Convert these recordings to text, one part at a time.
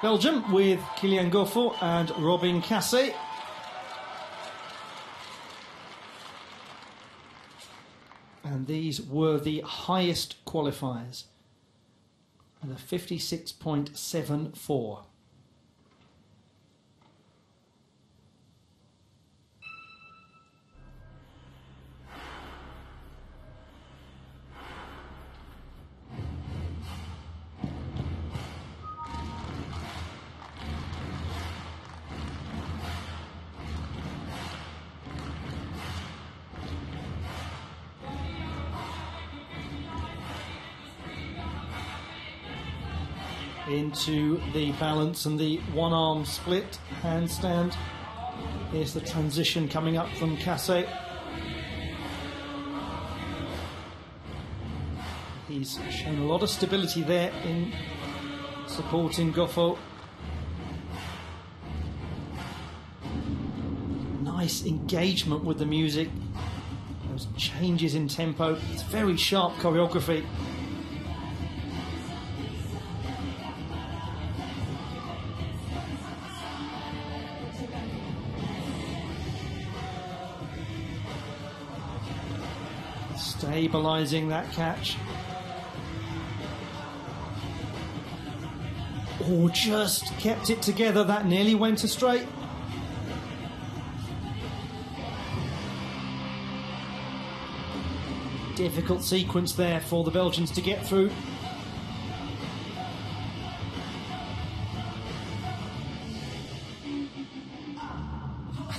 Belgium with Kilian Goffaux and Robin Casse. And these were the highest qualifiers a 56.74. into the balance and the one arm split handstand. Here's the transition coming up from Casse. He's shown a lot of stability there in supporting Goffaux. Nice engagement with the music. Those changes in tempo. It's very sharp choreography. Stabilising that catch. Oh, just kept it together. That nearly went astray. Difficult sequence there for the Belgians to get through.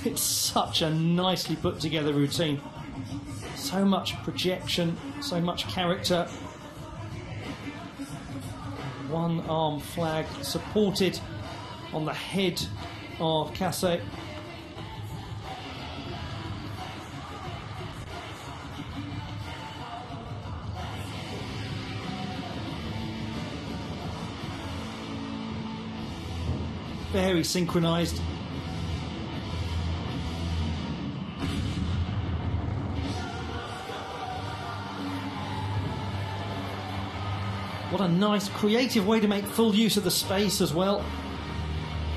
It's such a nicely put together routine. So much projection, so much character. One arm flag supported on the head of Casse. Very synchronized. What a nice, creative way to make full use of the space as well.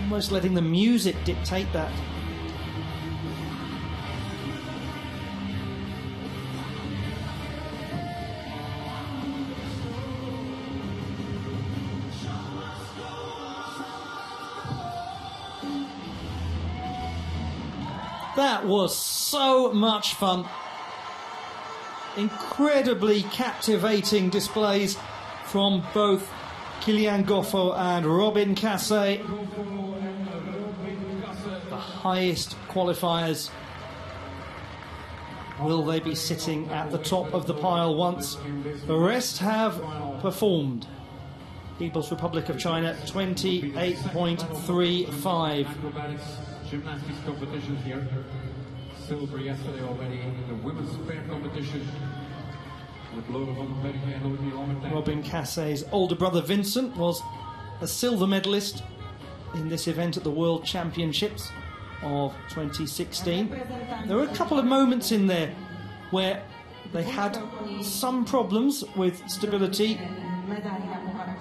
Almost letting the music dictate that. That was so much fun. Incredibly captivating displays from both Kilian Goffaux and Robin Casse. The highest qualifiers. Will they be sitting at the top of the pile once the rest have performed? People's Republic of China 28.35. Gymnastics competition here. Silver yesterday already in the women's pair competition. Robin Casse's older brother Vincent was a silver medalist in this event at the World Championships of 2016. There were a couple of moments in there where they had some problems with stability,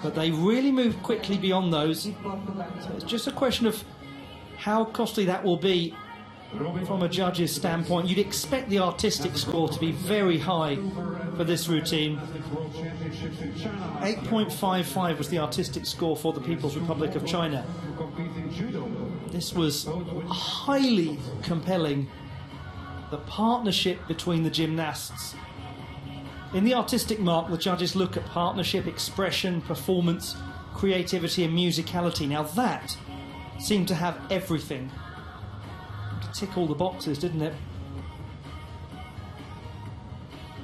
but they really moved quickly beyond those. So it's just a question of how costly that will be from a judge's standpoint. You'd expect the artistic score to be very high for this routine. 8.55 was the artistic score for the People's Republic of China. This was highly compelling. The partnership between the gymnasts. In the artistic mark, the judges look at partnership, expression, performance, creativity, and musicality. Now, that seemed to have everything. Tick all the boxes, didn't it?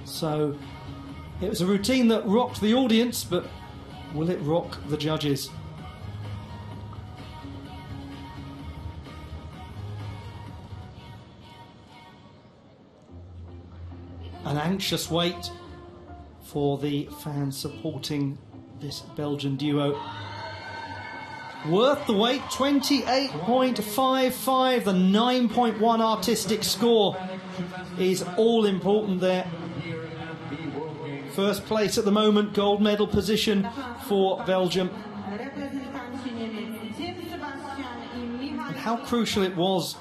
So, it was a routine that rocked the audience, but will it rock the judges? An anxious wait for the fans supporting this Belgian duo. Worth the wait, 28.55. The 9.1 artistic score is all important there. First place at the moment, gold medal position for Belgium. Michał How crucial it was